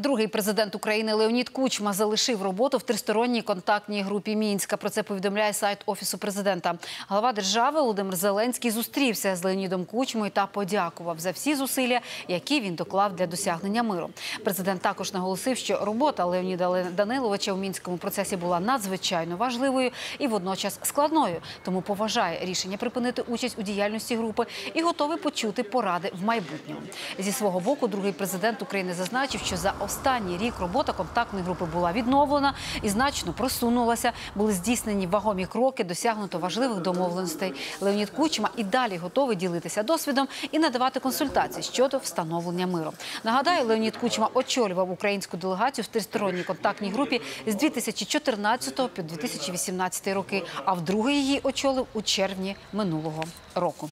Другий президент України Леонід Кучма залишив роботу в тристоронній контактній групі Мінська. Про це повідомляє сайт офісу президента. Глава держави Володимир Зеленський зустрівся з Леонідом Кучмою та подякував за всі зусилля, які він доклав для досягнення миру. Президент також наголосив, що робота Леоніда Даниловича у мінському процесі була надзвичайно важливою і водночас складною. Тому поважає рішення припинити участь у діяльності групи і готовий почути поради в майбутньому. Зі свого боку, другий президент України зазначив, що за останній рік робота контактної групи була відновлена і значно просунулася. Були здійснені вагомі кроки, досягнуто важливих домовленостей. Леонід Кучма і далі готовий ділитися досвідом і надавати консультації щодо встановлення миру. Нагадаю, Леонід Кучма очолював українську делегацію в тристоронній контактній групі з 2014 по 2018 роки, а вдруге її очолив у червні минулого року.